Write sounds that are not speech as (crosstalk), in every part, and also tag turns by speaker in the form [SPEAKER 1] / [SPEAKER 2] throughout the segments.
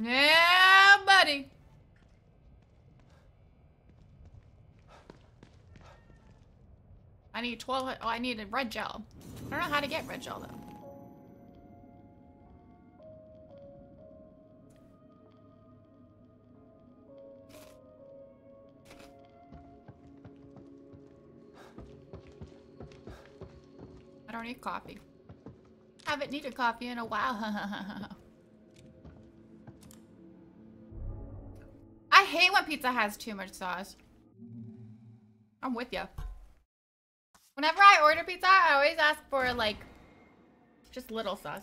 [SPEAKER 1] Yeah, buddy. I need 12. Oh, I need a red gel. I don't know how to get red gel, though. I don't need coffee. Haven't needed coffee in a while. (laughs) hate when pizza has too much sauce. I'm with you. Whenever I order pizza, I always ask for like just little sauce.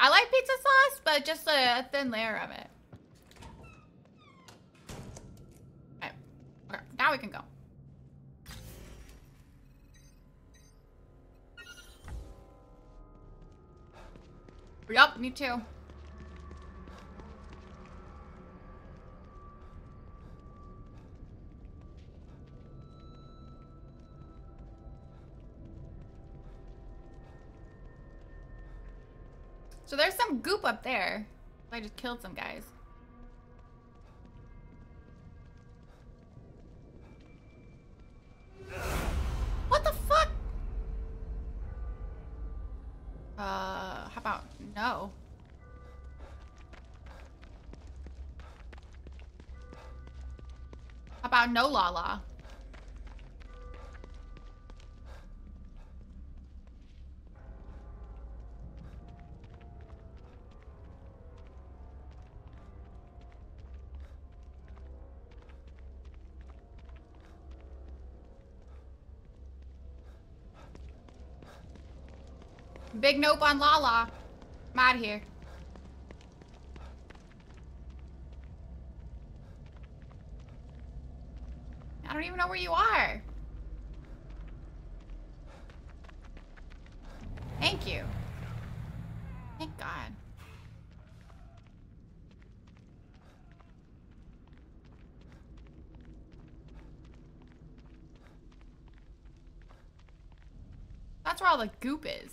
[SPEAKER 1] I like pizza sauce, but just a, thin layer of it. Okay, now we can go. Yup, me too. So there's some goop up there. I just killed some guys. No Lala? Big nope on Lala. I'm out of here. I don't even know where you are. Thank you. Thank God. That's where all the goop is.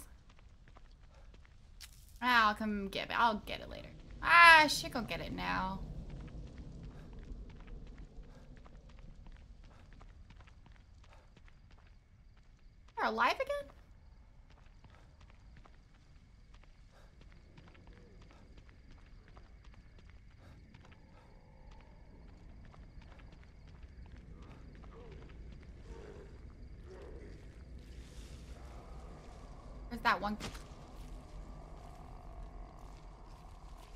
[SPEAKER 1] I'll come get it. I'll get it later. Ah, should go get it now. They're alive again? Where's that one?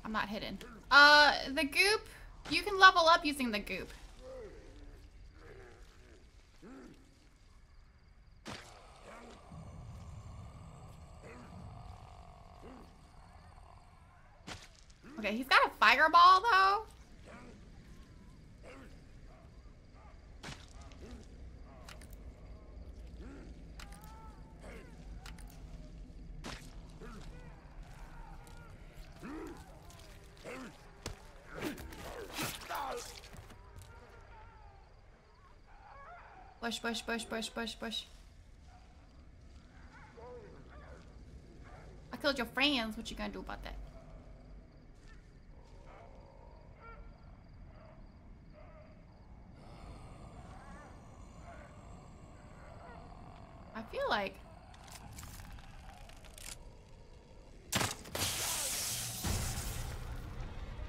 [SPEAKER 1] I'm not hidden. Uh, the goop, you can level up using the goop. Okay, he's got a fireball though. Push, push, push, push, push, push. I killed your friends. What you gonna do about that? I feel like...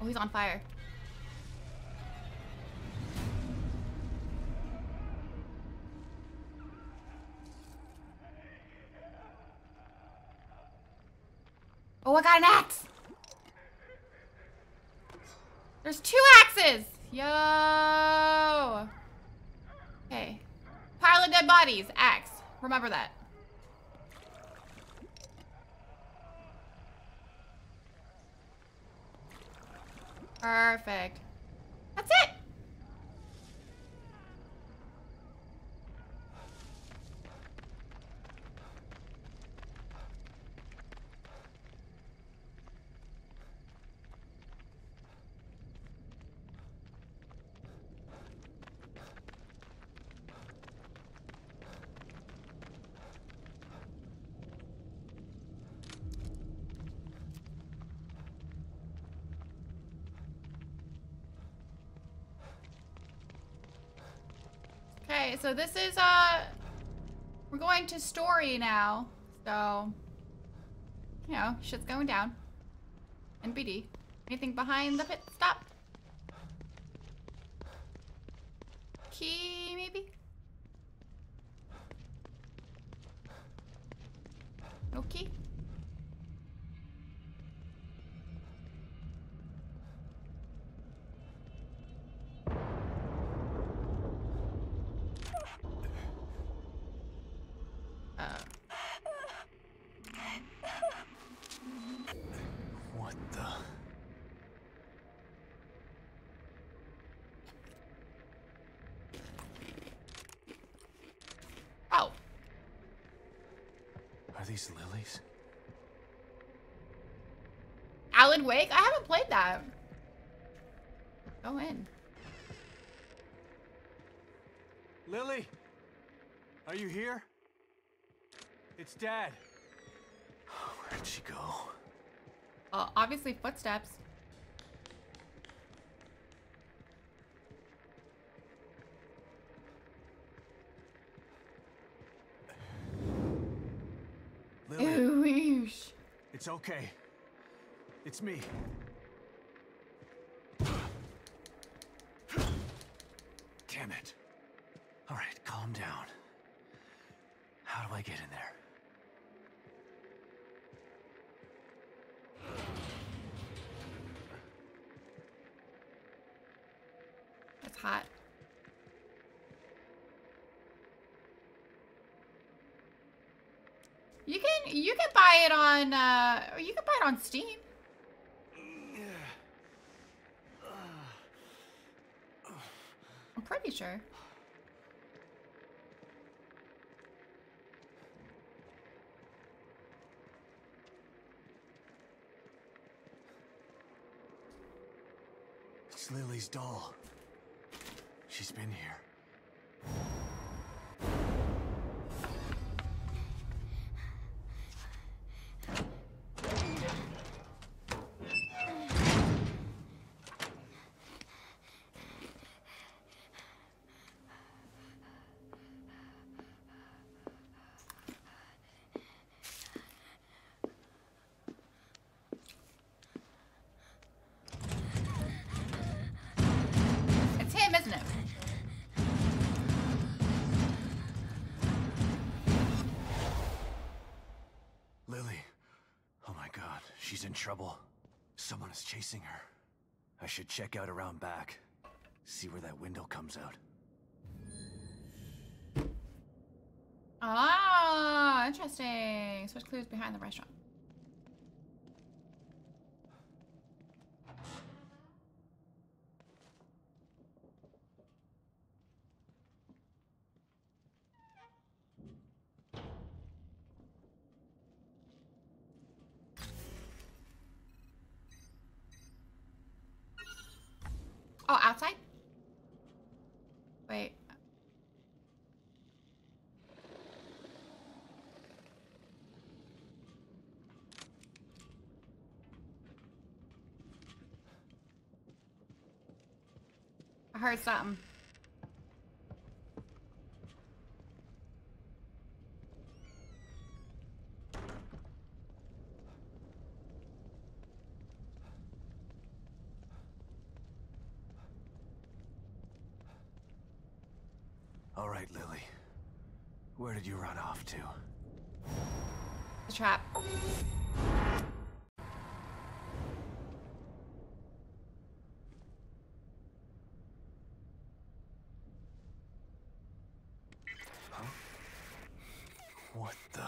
[SPEAKER 1] Oh, he's on fire. Oh, I got an axe! There's two axes! Yo! Okay. Pile of dead bodies. Axe. Remember that. Perfect. Okay, so this is, uh, we're going to story now. So, you know, shit's going down. NBD. Anything behind the pit stop? Key, maybe? No key? Uh,
[SPEAKER 2] What the?
[SPEAKER 1] oh,
[SPEAKER 2] Are these lilies?
[SPEAKER 1] Alan Wake? I haven't played that. Go in.
[SPEAKER 2] Lily? Are you here? It's Dad. (sighs) Where'd she go?
[SPEAKER 1] Uh, obviously footsteps.
[SPEAKER 2] Lily,
[SPEAKER 1] Ooh,
[SPEAKER 2] it's okay. It's me. Damn it. All right, calm down. How do I get in there?
[SPEAKER 1] It's hot. You can you can buy it on uh you can buy it on Steam. I'm pretty sure.
[SPEAKER 2] It's Lily's doll. She's been here. She's in trouble. Someone is chasing her. I should check out around back. See where that window comes out.
[SPEAKER 1] Ah, interesting. Switch clues behind the restaurant. Oh, outside? Wait. I heard something.
[SPEAKER 2] All right, Lily. Where did you run off to?
[SPEAKER 1] The trap.
[SPEAKER 2] What the?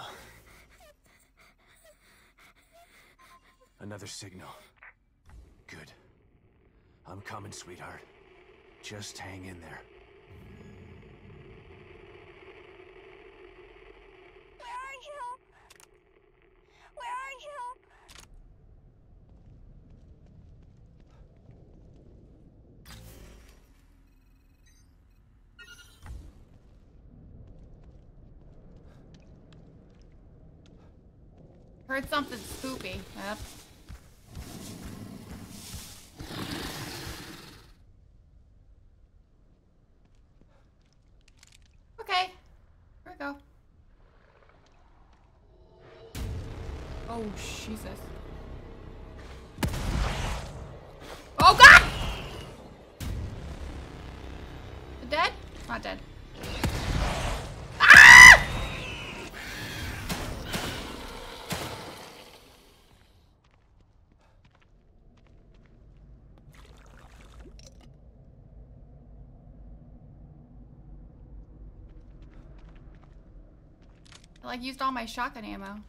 [SPEAKER 2] Another signal. Good. I'm coming, sweetheart. Just hang in there.
[SPEAKER 3] Heard something spooky. Yep.
[SPEAKER 1] Okay. Here we go. Oh, Jesus. Oh, God! Dead? Not dead. Like used all my shotgun ammo.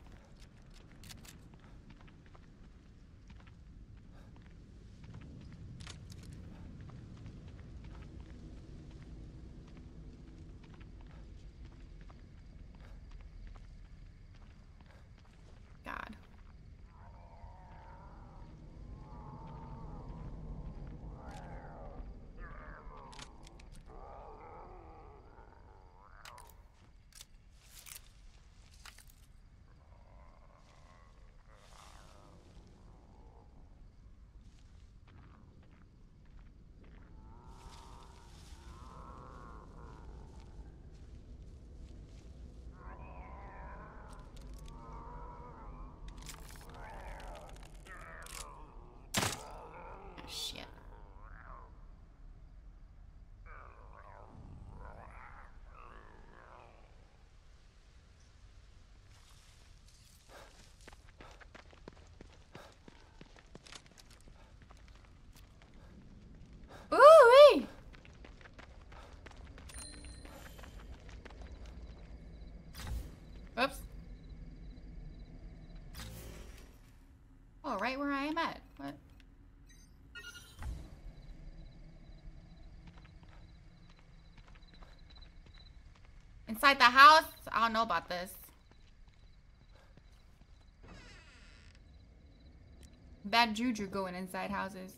[SPEAKER 1] God. Oh, shit. Oh, right where I am at. What? Inside the house? I don't know about this. Bad juju going inside houses.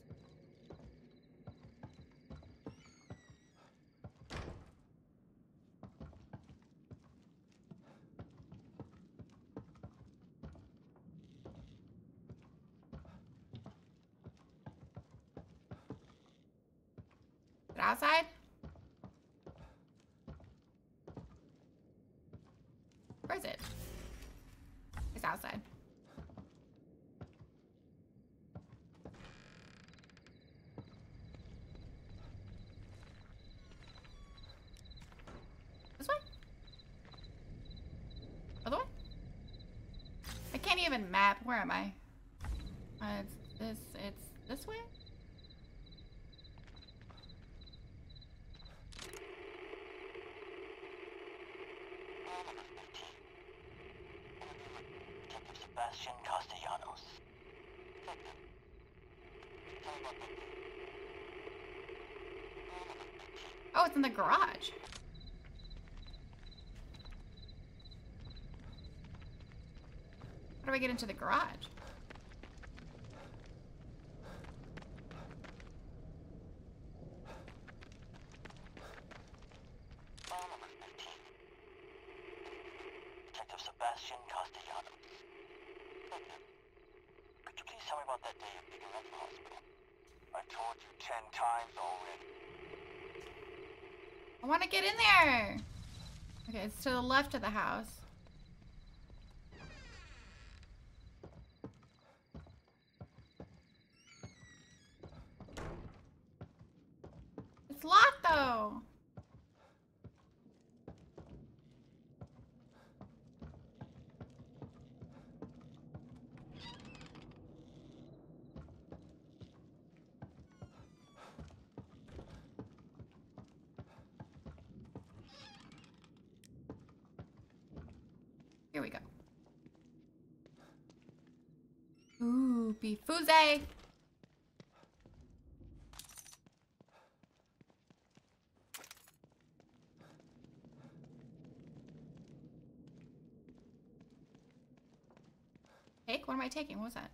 [SPEAKER 1] Outside? Where is it? It's outside. This way? Other way? I can't even map. Where am I? Uh, it's this. It's this way.
[SPEAKER 4] Sebastian Castellanos.
[SPEAKER 1] Oh, it's in the garage. How do I get into the garage?
[SPEAKER 4] Detective Sebastian Castellanos. Could you please tell me about that day at Beacon Mental Hospital? I told you ten times already.
[SPEAKER 1] I want to get in there. Okay, it's to the left of the house. Though. Here we go. Ooh, Bifuze. Take? What am I taking? What was that?